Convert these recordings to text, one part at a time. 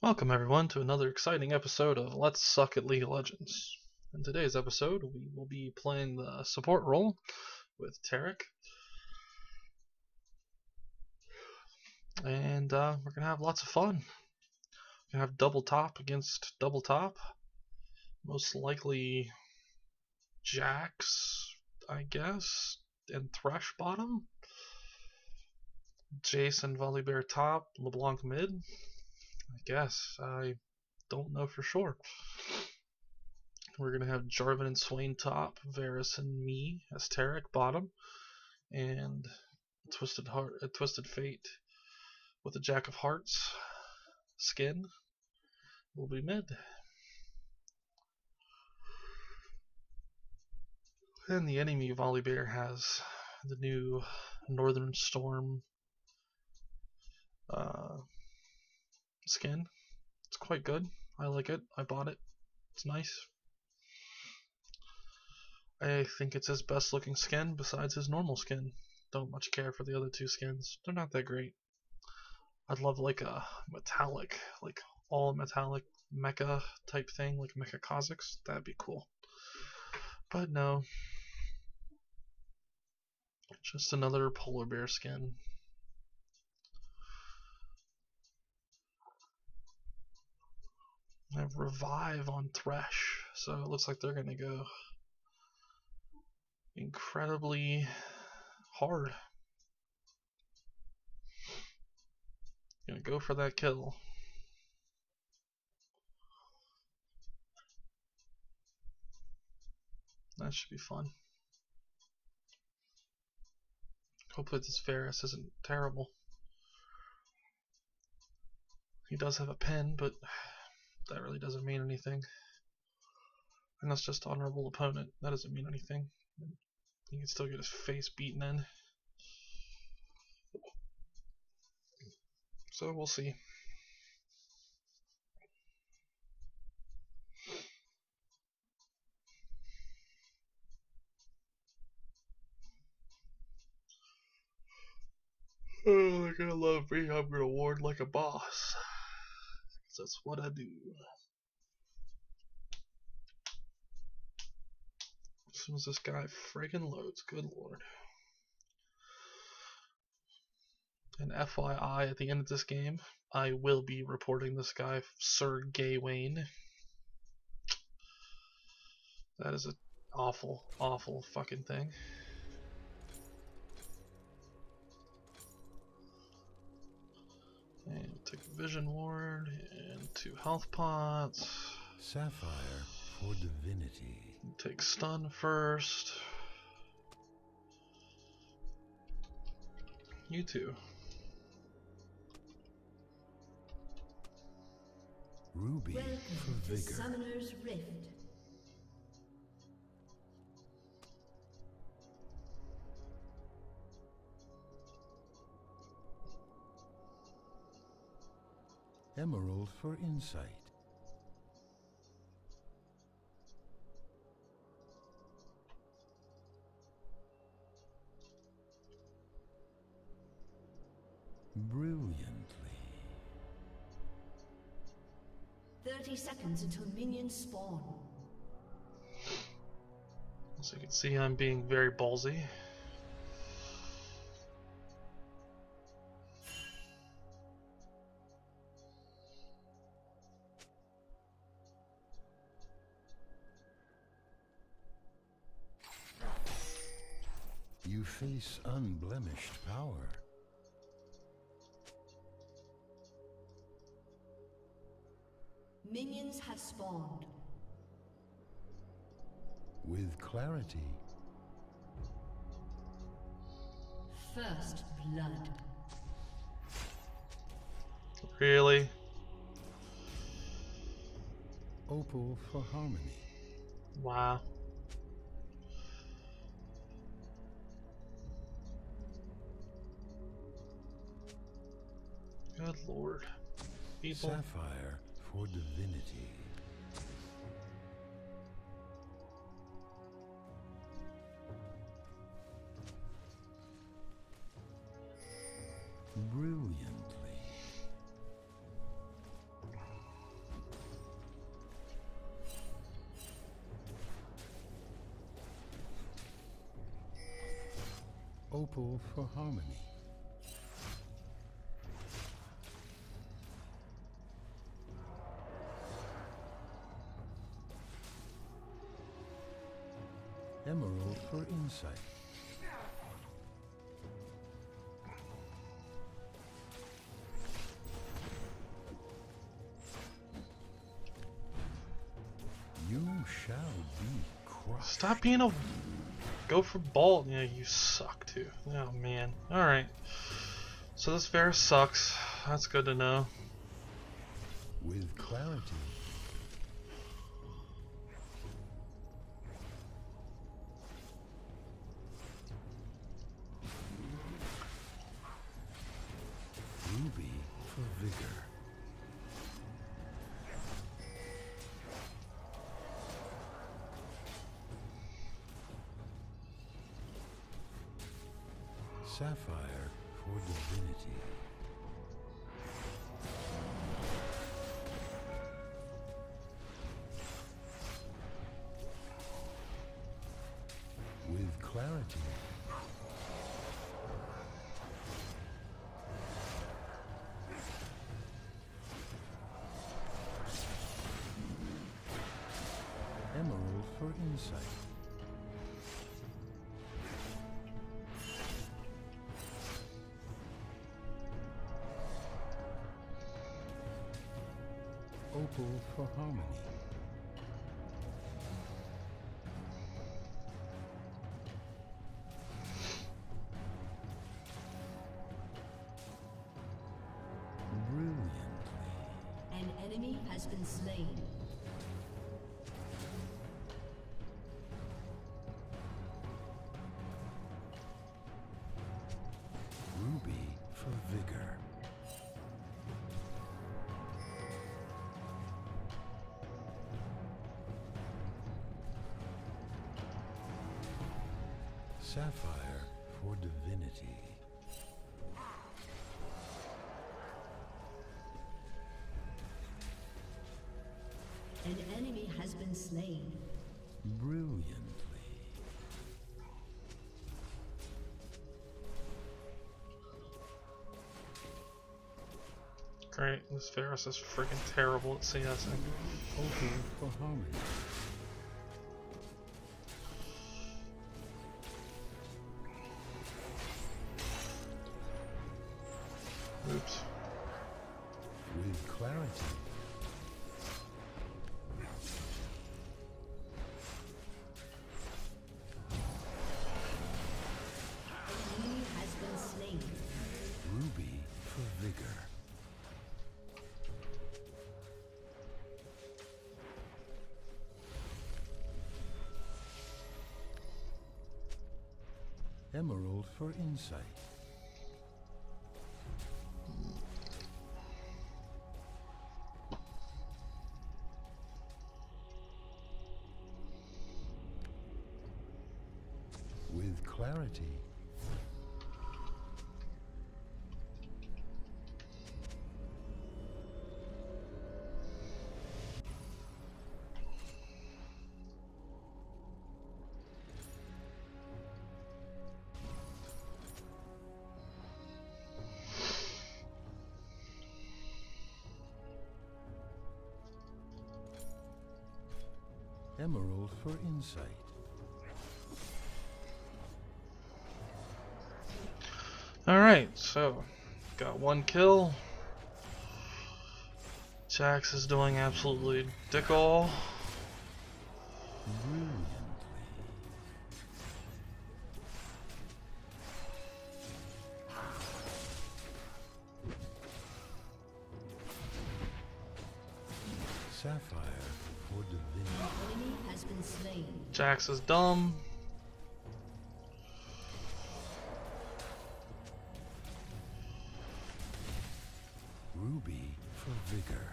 Welcome everyone to another exciting episode of Let's Suck at League of Legends. In today's episode, we will be playing the support role with Taric. And uh, we're going to have lots of fun. We're going to have double top against double top. Most likely Jax, I guess, and Thresh bottom. Jason Volibear top, LeBlanc mid. I guess. I don't know for sure. We're going to have Jarvan and Swain top, Varus and me as Taric bottom, and Twisted Heart, uh, Twisted Fate with a Jack of Hearts skin will be mid. And the enemy Volibear has the new Northern Storm uh, skin. It's quite good. I like it. I bought it. It's nice. I think it's his best looking skin besides his normal skin. Don't much care for the other two skins. They're not that great. I'd love like a metallic, like all metallic mecha type thing, like Mecha Kha'Zix. That'd be cool. But no. Just another polar bear skin. I have revive on Thresh, so it looks like they're gonna go incredibly hard. Gonna go for that kill. That should be fun. Hopefully this Varus isn't terrible. He does have a pen, but that really doesn't mean anything. And that's just honorable opponent. That doesn't mean anything. He can still get his face beaten in. So we'll see. Oh, they're gonna love me. I'm gonna ward like a boss. That's what I do. As soon as this guy friggin' loads, good lord. And FYI, at the end of this game, I will be reporting this guy, Sir Gawain. That is an awful, awful fucking thing. And take vision ward two health pots. Sapphire for divinity. Take stun first. You too. Ruby Welcome for to vigor. Summoner's Rift. Emerald for insight. Brilliantly. 30 seconds until minions spawn. So you can see I'm being very ballsy. You unblemished power. Minions have spawned. With clarity. First blood. Really? Opal for harmony. Wow. Good lord. People. Sapphire for divinity. Brilliantly. Opal for harmony. Emerald for insight. You shall be crushed. Stop being a. Go for Bolt. Yeah, you suck too. Oh man. Alright. So this Varus sucks. That's good to know. For insight. Opal for harmony. Sapphire for divinity. An enemy has been slain. Brilliantly. Great. This Varus is freaking terrible at CSing. Opal for harmony. For insight. With clarity. Emerald for insight. Alright, so got one kill. Jax is doing absolutely dick all. Jax is dumb. Ruby for vigor.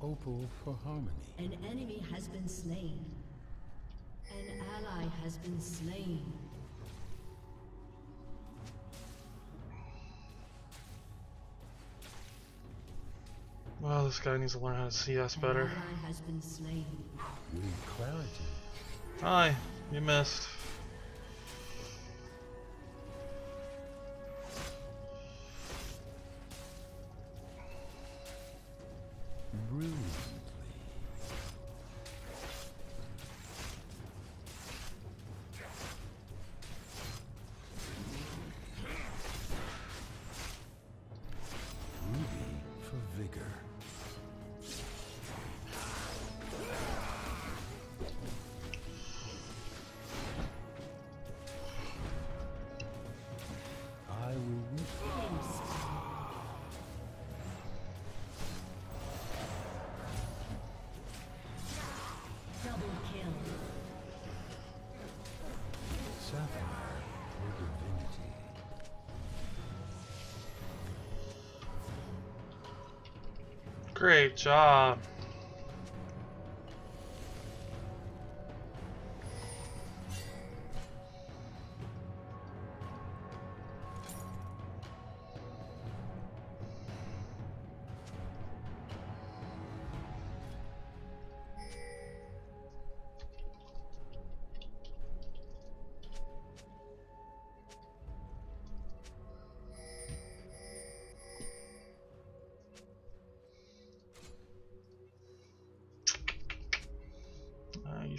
Opal for harmony. An enemy has been slain. An ally has been slain. Oh, this guy needs to learn how to CS better. has been slain. Hi, you missed. Great job.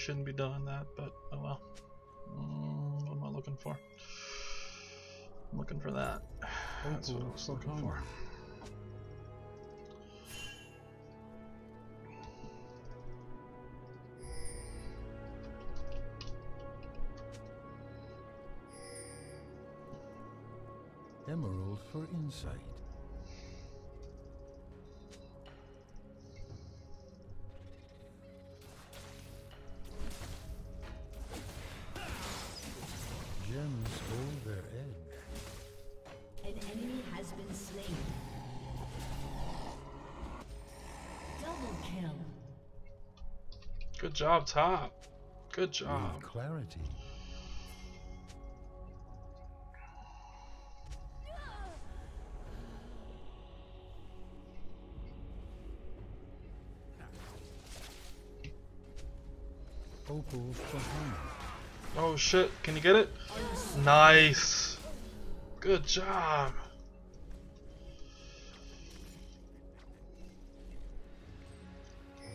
Shouldn't be doing that, but oh well. Mm, what am I looking for? I'm looking for that. That's what I was looking for. Emerald for insight. Job, top. Good job. Clarity. Oh shit, can you get it? Nice. Good job.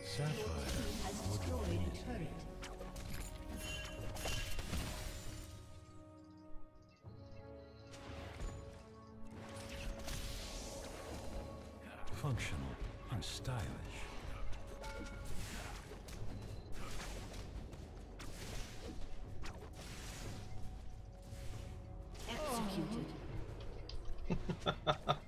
Sapphire Functional and stylish. Executed.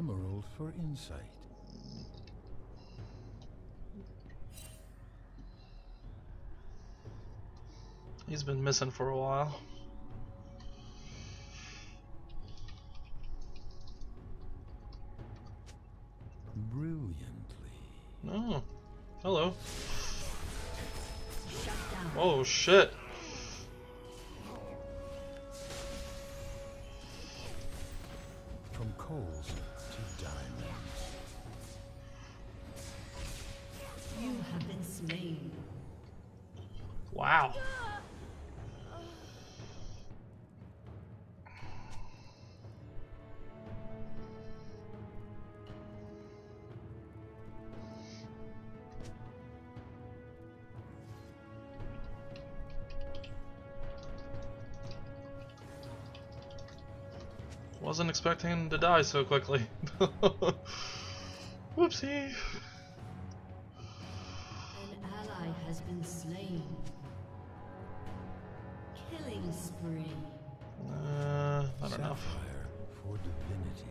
Emerald for insight. He's been missing for a while. Brilliantly. Oh, hello. Oh shit. Wasn't expecting him to die so quickly. Whoopsie. An ally has been slain. Killing spree. Uh, don't know. Sapphire for divinity.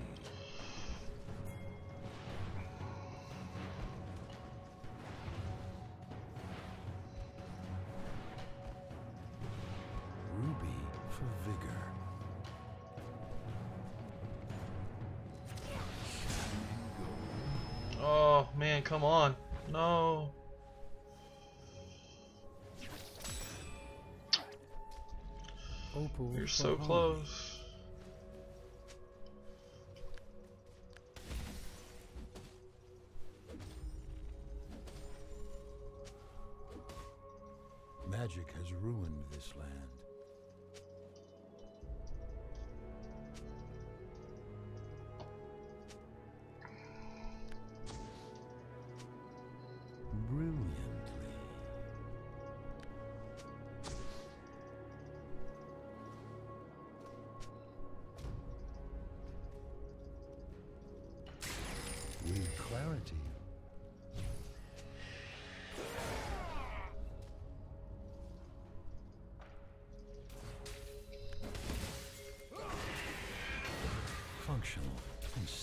Come on. No. Oh, Opal You're so close.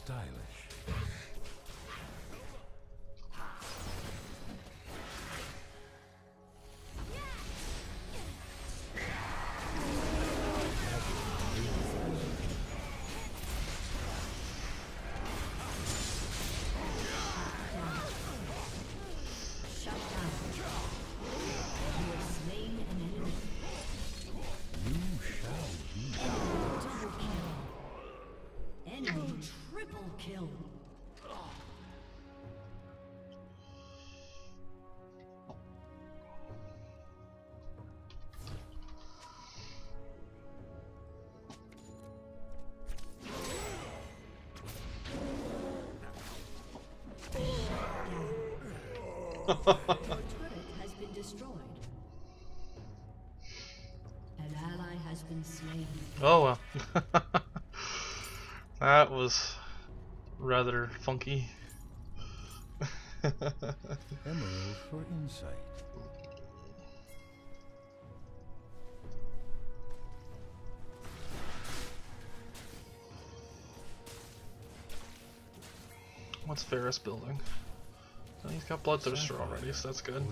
Stylish. Your turret has been destroyed. An ally has been slain. Oh well. that was rather funky. Emerald for insight. What's Varus building? He's got Bloodthirster already, so that's good.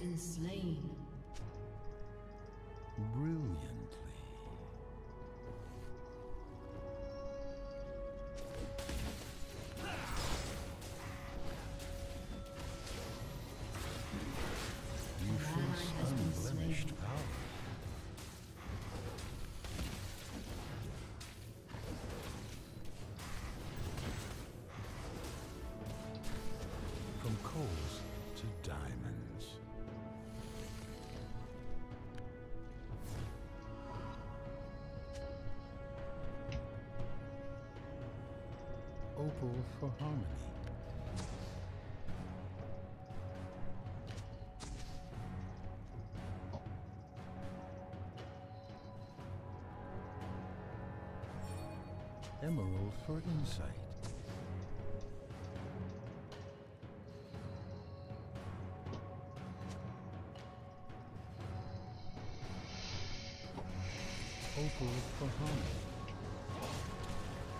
Been slain. Brilliantly. You Opal for harmony. Emerald for insight. Opal for harmony.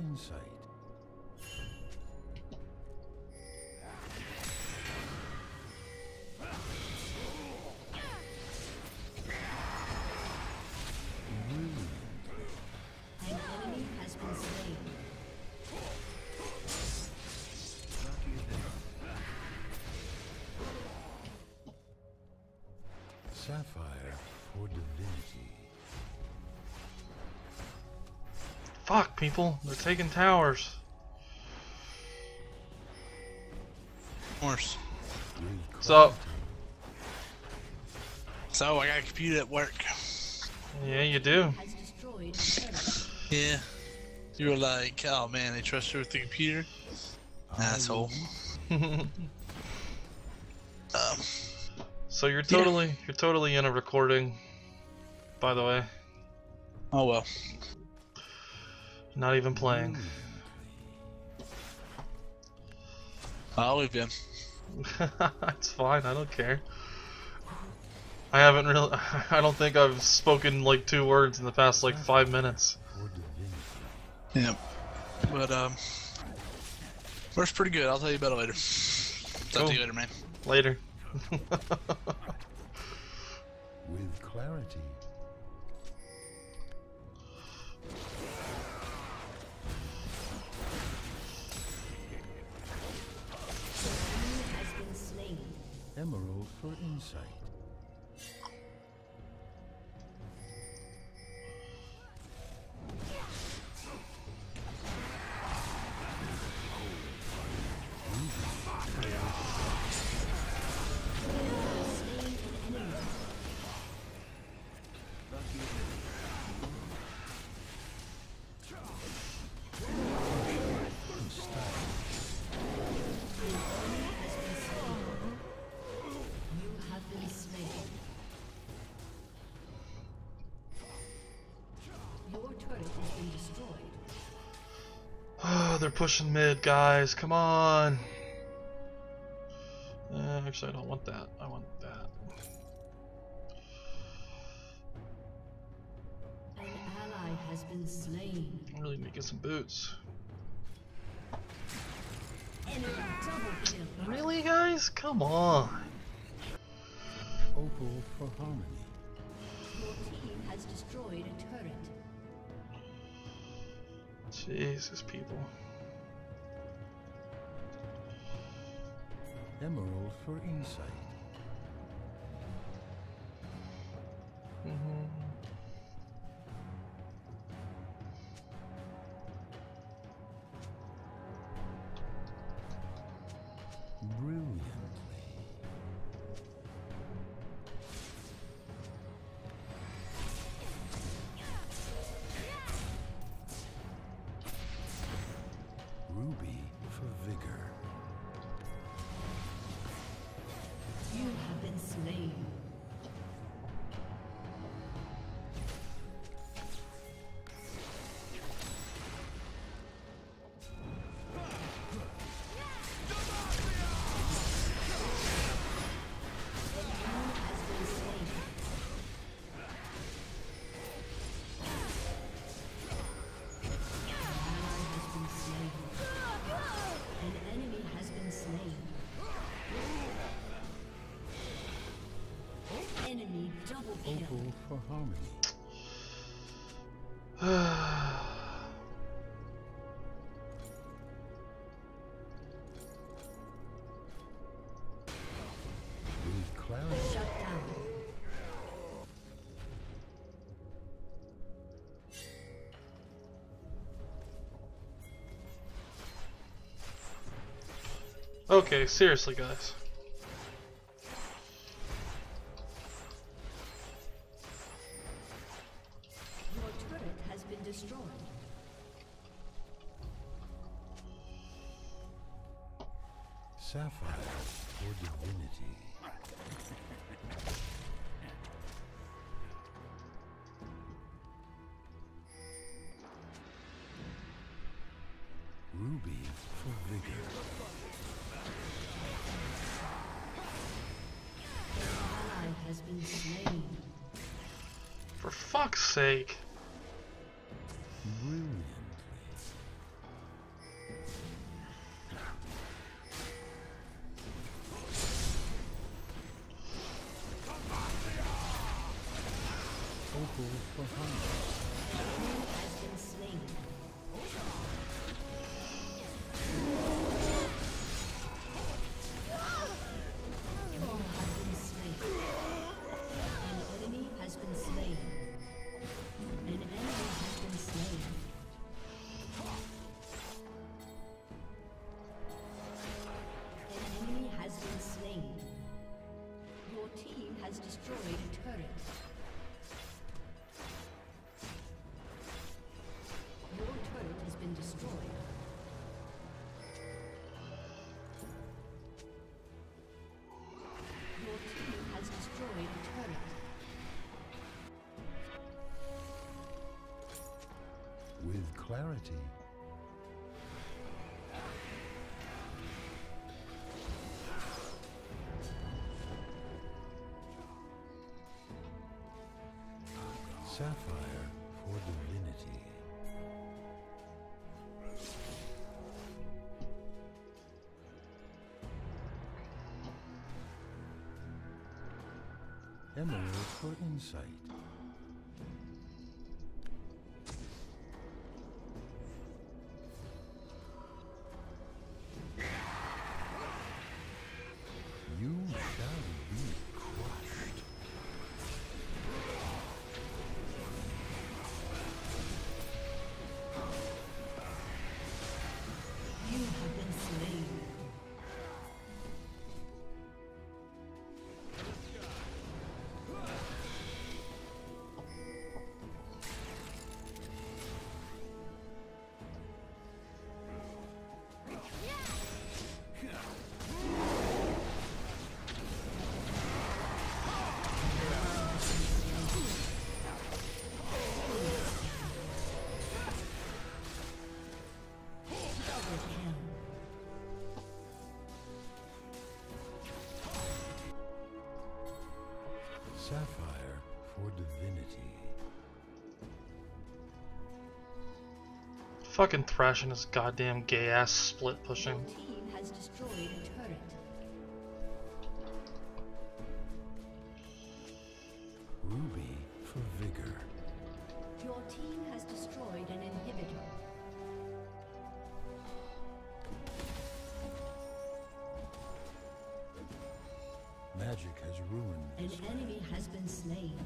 insight. Sapphire for divinity. Fuck, people. They're taking towers. Horse. With So- So I got a computer at work. Yeah, you do. Has destroyed a turret. Yeah. You were like, oh man, they trust her with the computer. I Asshole. Um, so you're totally you're totally in a recording. By the way, oh well. Not even playing. brilliantly. I'll leave him. it's fine. I don't care. I haven't really. I don't think I've spoken like two words in the past like five minutes. For divinity. Yeah. But um, works pretty good. I'll tell you about it later. Talk Cool. to you later, man. Later. With clarity. Emerald for insight. Oh, they're pushing mid, guys. Come on. Uh, actually, I don't want that. I want that. An ally has been slain. I really need to get some boots. Enemy double kill. Really, guys? Come on. Opal for harmony. Your team has destroyed a turret. Jesus, people. Emerald for insight. For vigor. For harmony. Okay, seriously, guys. Sapphire for divinity. Ruby for vigor. Has been slain. For fuck's sake. Sapphire for divinity. Emerald for insight. Sapphire for divinity. Fucking thrashing his goddamn gay ass split Your pushing. team has destroyed a turret. Ruby for vigor. Your team has destroyed an inhibitor. Magic has ruined An enemy has been slain.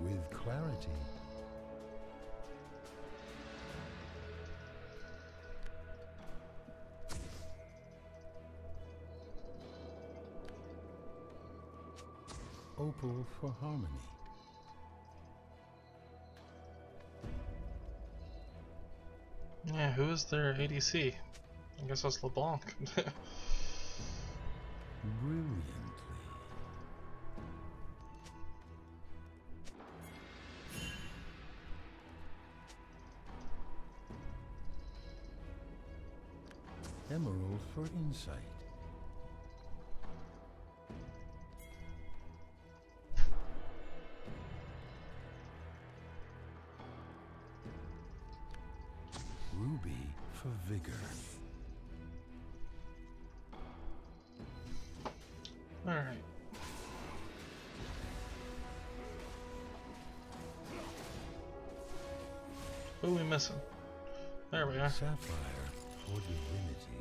with clarity. Opal for harmony. Who is their ADC? I guess that's LeBlanc. Brilliantly. Emerald for insight. Vigor. Alright. Who are we missing? There we are. Sapphire for divinity.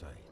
For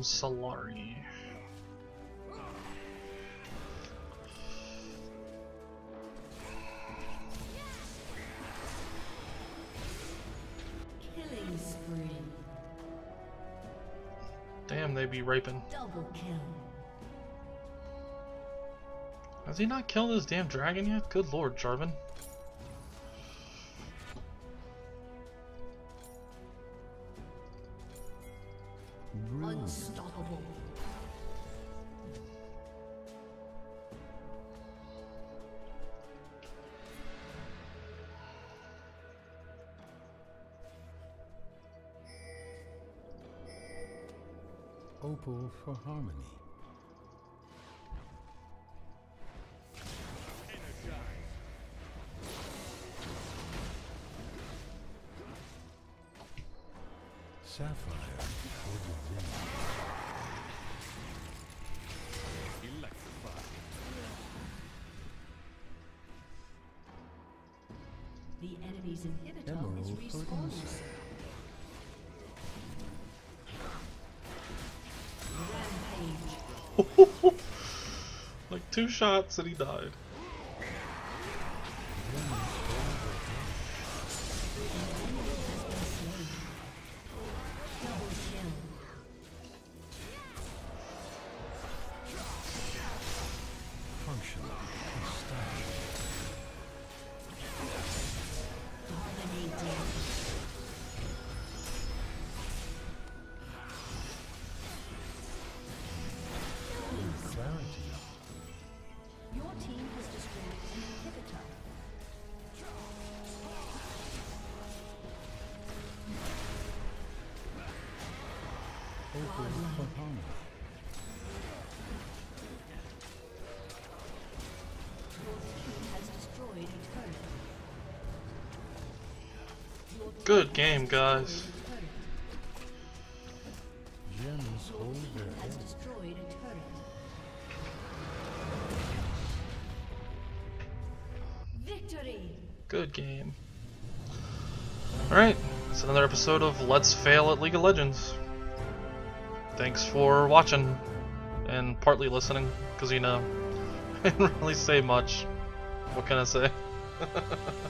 Solari. Killing spree. Damn, they be raping. Double kill. Has he not killed his damn dragon yet? Good lord, Jarvan. Opal for harmony. Two shots and he died. Functional a turret. Victory! Good game. Alright, it's another episode of Let's Fail at League of Legends. Thanks for watching and partly listening, because you know, I didn't really say much. What can I say?